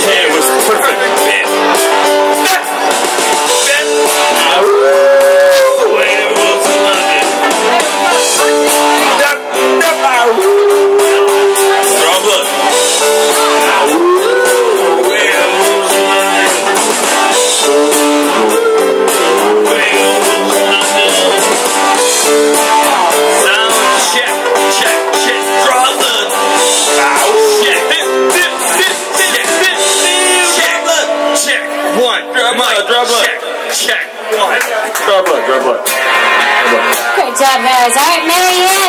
Terry. Check. One. Draw blood, draw blood. Great job, Harris. All right, Marianne.